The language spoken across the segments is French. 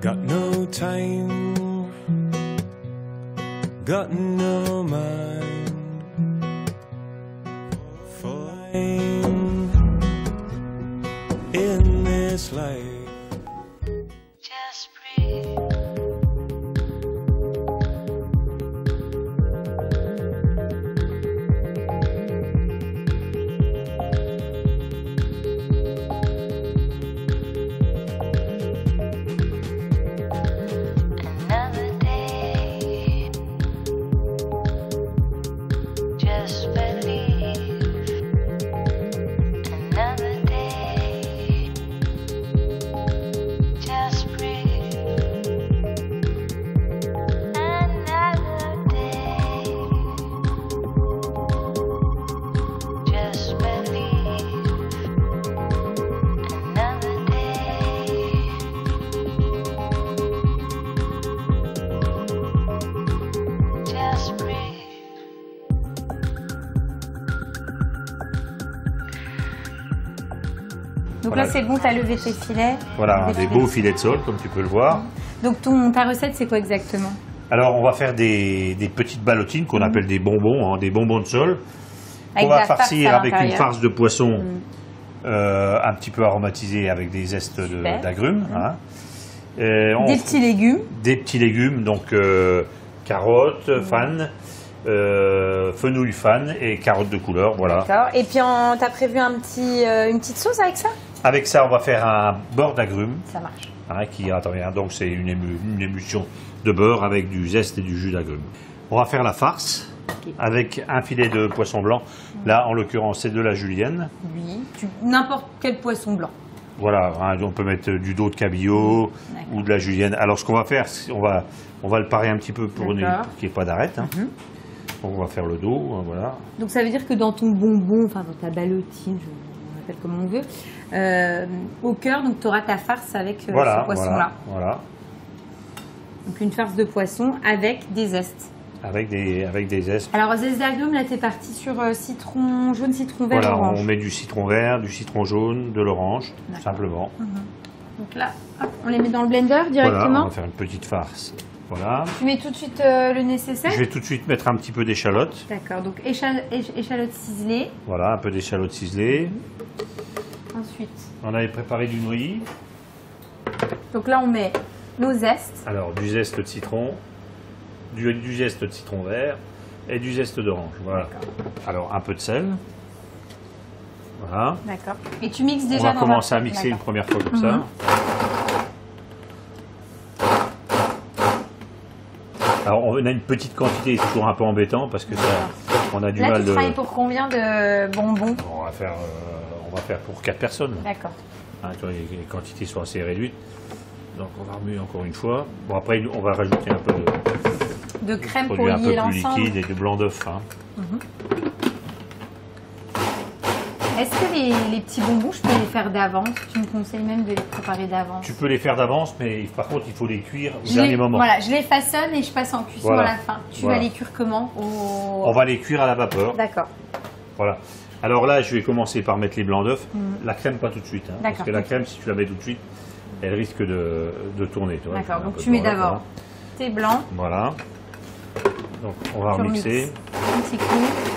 Got no time, got no mind. Donc Voilà. là, c'est bon, t'as levé tes filets. Voilà, Des des filets. beaux filets de sol, comme tu peux le voir. Donc ton, ta recette, c'est quoi exactement? Alors, on va faire des, des petites ballotines qu'on appelle des bonbons, hein, des bonbons de sol. Avec on va farcir avec une farce de poisson euh, un petit peu aromatisée avec des zestes de- d'agrumes. hein. Et on- Des petits légumes. des petits légumes, donc euh, carottes, fan, euh, fenouil fan et carottes de couleur, voilà. D'accord. Et puis, en- t'as prévu un petit, euh, une petite sauce avec ça? Avec ça, on va faire un beurre d'agrumes, Ça marche. hein, qui bien, donc c'est une, ému- une émulsion de beurre avec du zeste et du jus d'agrumes. On va faire la farce avec un filet de poisson blanc. Là, en l'occurrence, c'est de la julienne. Oui. N'importe quel poisson blanc. Voilà, hein, on peut mettre du dos de cabillaud D'accord. ou de la julienne. Alors, ce qu'on va faire, on va, on va le parer un petit peu pour, ne- D'accord. Pour qu'il n'y ait pas d'arête. hein. Donc, on va faire le dos, hein, voilà. Donc ça veut dire que dans ton bonbon, enfin dans ta ballotine, je, on l'appelle comme on veut, euh, au cœur, donc tu auras ta farce avec euh, voilà, ce poisson-là. voilà, voilà. Donc une farce de poisson avec des zestes. Avec des, avec des zestes. Alors zeste d'agrumes, là t'es parti sur euh, citron jaune, citron vert, Voilà, orange. on met du citron vert, du citron jaune, de l'orange, simplement. Donc là, hop, on les met dans le blender Voilà, on directement. va faire une petite farce. Voilà. Tu mets tout de suite euh, le nécessaire. Je vais tout de suite mettre un petit peu d'échalote. D'accord, donc échal- éch- échalote ciselée. Voilà, un peu d'échalote ciselée. Ensuite, On avait préparé du nouillis. donc là on met nos zestes. Alors, du zeste de citron, du, du zeste de citron vert et du zeste d'orange. Voilà. Alors, un peu de sel. Voilà. D'accord. Et tu mixes déjà on va dans commencer la- à mixer une première fois comme ça. Alors, on a une petite quantité, c'est toujours un peu embêtant parce que ça, on a du Là mal tu de. travailles pour combien de bonbons On va faire, euh, on va faire pour 4 personnes. D'accord. Hein, les, les quantités sont assez réduites. Donc, on va remuer encore une fois. Bon, après, on va rajouter un peu de De crème pour produit un lier peu plus liquide et de blanc d'œuf. hein. Est-ce que les, les petits bonbons, je peux les faire d'avance Tu me conseilles même de les préparer d'avance Tu peux les faire d'avance, mais par contre, il faut les cuire au Je dernier les- moment. Voilà, je les façonne et je passe en cuisson Voilà. à la fin. Tu Voilà. vas les cuire comment Au- On va les cuire à la vapeur. D'accord. Voilà. Alors là, je vais commencer par mettre les blancs d'œufs. La crème, pas tout de suite. hein, parce que la crème, si tu la mets tout de suite, elle risque de, de tourner. D'accord, donc tu mets d'abord tes blancs, Voilà. Donc, on va remixer. remixes un petit coup. Ah,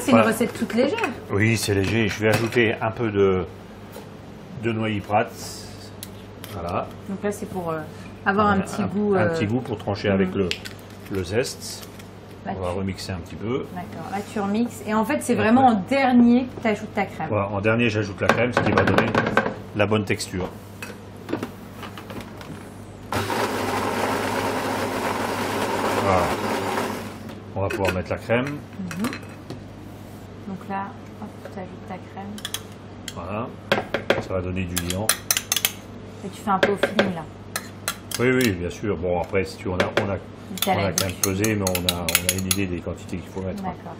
c'est Voilà. une recette toute légère. Oui, c'est léger. Je vais ajouter un peu de, de noyer prat. Voilà. Donc là, c'est pour euh, avoir un petit goût. Un euh, petit goût pour trancher avec le, le zeste. là, On va tu- remixer un petit peu. D'accord, là tu remixes. Et en fait, c'est vraiment en dernier que tu ajoutes ta crème. Voilà, en dernier, j'ajoute la crème, ce qui va donner la bonne texture. Voilà. On va pouvoir mettre la crème. Donc là, hop, tu ajoutes ta crème. Voilà. Ça va donner du liant. Et tu fais un peu au feeling là. Oui, oui, bien sûr. Bon, après, si tu on a, on a, on quand même pesé, mais on a, on a une idée des quantités qu'il faut mettre. D'accord.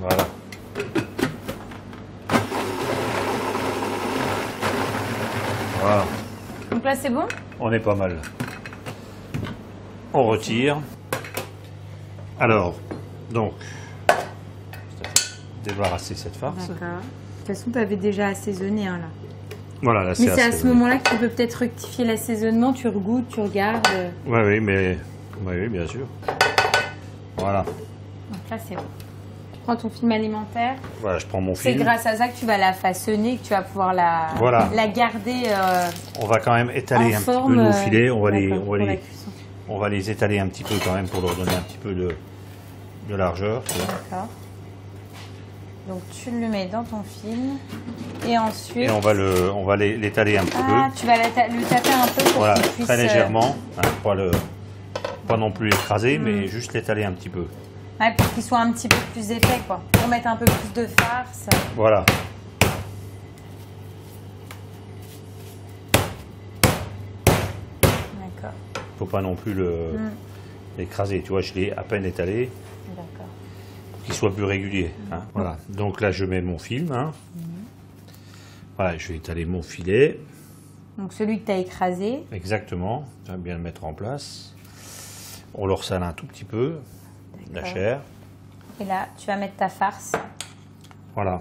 Voilà. Voilà. Donc là, c'est bon? On est pas mal. On retire. Alors, donc, débarrasser cette farce. D'accord. De toute façon, tu avais déjà assaisonné hein, là. Voilà, là Mais c'est c'est à ce moment-là que tu peux peut-être rectifier l'assaisonnement, tu regoutes, tu regardes. Ouais, oui, mais Oui, oui, bien sûr. Voilà. Donc là, c'est bon. Tu prends ton film alimentaire. Voilà, je prends mon C'est film. grâce à ça que tu vas la façonner, que tu vas pouvoir la, Voilà. la garder euh, On va quand même étaler un forme. petit peu nos euh, filets. On va, les, on, va les, on va les étaler un petit peu quand même pour leur donner un petit peu de, de largeur. D'accord. Donc tu le mets dans ton film. Et ensuite. Et on va le, on va l'étaler un petit Ah, peu. tu vas le taper un peu pour Voilà, qu'il puisse. très euh, légèrement. hein, pas, le, pas non plus l'écraser, Mm. mais juste l'étaler un petit peu. ouais, pour qu'il soit un petit peu plus épais, quoi. Pour mettre un peu plus de farce. Voilà. D'accord. faut pas non plus le- Mm. l'écraser. Tu vois, je l'ai à peine étalé D'accord. Qu'il soit plus régulier. hein. Voilà. Donc là, je mets mon film. hein. Voilà, je vais étaler mon filet. Donc celui que tu as écrasé. Exactement. Je vais bien le mettre en place. On le ressale un tout petit peu, la chair. Et là, tu vas mettre ta farce. Voilà.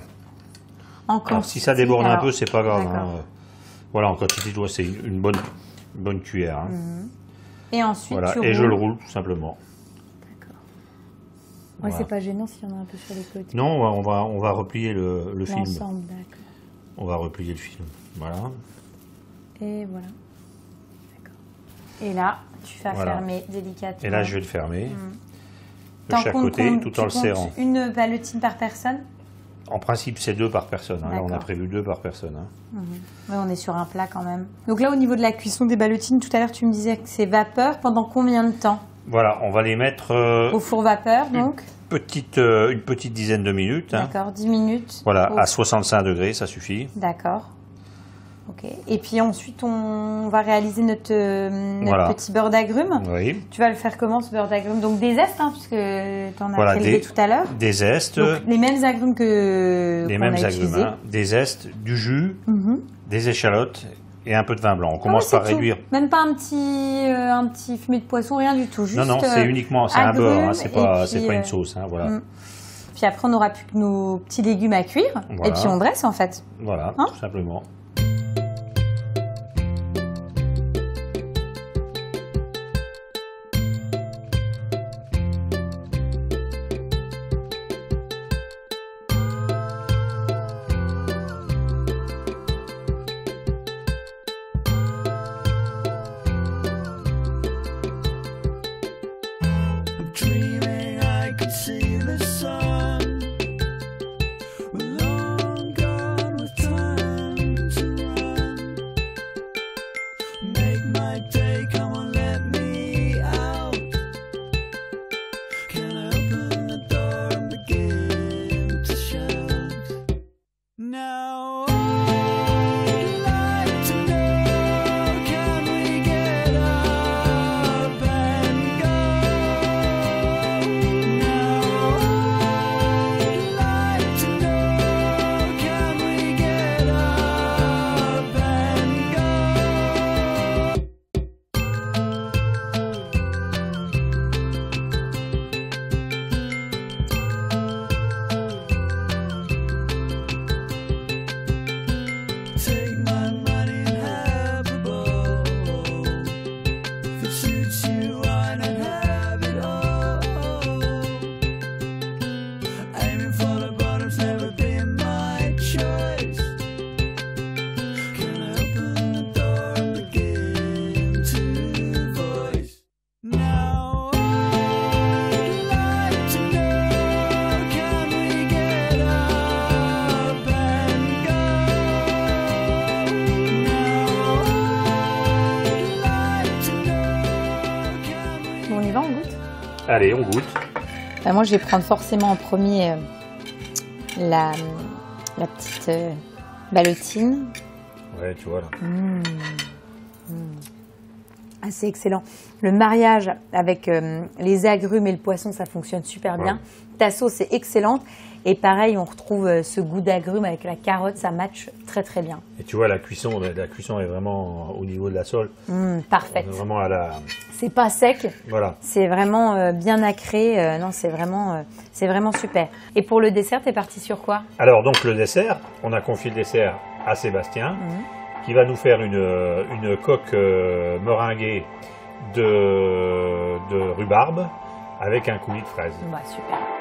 En Alors, quantité. si ça déborde un peu, c'est pas grave. hein. Voilà, en quantité, c'est une bonne, une bonne cuillère. hein. Et ensuite, Voilà, tu et je le roule tout simplement. Ouais, Voilà. c'est pas gênant s'il y en a un peu sur les côtés. Non, on va, on on replier le, le film. D'accord. On va replier le film. Voilà. Et voilà. D'accord. Et là, tu vas Voilà. fermer délicatement. Et là, je vais le fermer de T'en chaque côté, tout en le serrant. Une ballotine par personne? En principe, c'est deux par personne. hein. Là, on a prévu deux par personne. hein. Oui, on est sur un plat quand même. Donc là, au niveau de la cuisson des ballotines, tout à l'heure, tu me disais que c'est vapeur. Pendant combien de temps? Voilà, on va les mettre euh, Au four vapeur, donc petite, euh, une petite dizaine de minutes. hein. D'accord, 10 minutes. Voilà, Au- à 65 degrés, ça suffit. D'accord. Ok. Et puis ensuite, on va réaliser notre, euh, notre Voilà. petit beurre d'agrumes. Oui. Tu vas le faire comment, ce beurre d'agrumes? Donc des zestes, hein, puisque tu en as Voilà, prélevé des- tout à l'heure. Des zestes, Donc les mêmes agrumes que les mêmes a agrumes, hein. des zestes, du jus, Mhm. des échalotes et un peu de vin blanc. On Ah commence par tout. réduire. Même pas un petit, euh, un petit fumé de poisson, rien du tout. Juste, Non, non, c'est euh, uniquement, c'est un beurre, hein, c'est pas, puis, c'est pas euh, une sauce. hein, voilà. mm. Puis après, on n'aura plus que nos petits légumes à cuire. Voilà. Et puis on dresse en fait. Voilà, Hein tout simplement. Allez, on goûte. Bah, Moi, je vais prendre forcément en premier euh, la, la petite euh, ballotine. Ouais, tu vois là. Ah, c'est excellent. Le mariage avec euh, les agrumes et le poisson, ça fonctionne super bien. Ouais. Ta sauce est excellente. Et pareil, on retrouve euh, ce goût d'agrumes avec la carotte, ça match très très bien. Et tu vois, la cuisson, la, la cuisson est vraiment au niveau de la sole. On parfaite. est vraiment à la. C'est pas sec, Voilà. c'est vraiment euh, bien acré. Euh, non, c'est vraiment, euh, c'est vraiment super. Et pour le dessert, t'es parti sur quoi? Alors, donc, le dessert, on a confié le dessert à Sébastien, qui va nous faire une, une coque meringuée de, de rhubarbe avec un coulis de fraise. Bah, super.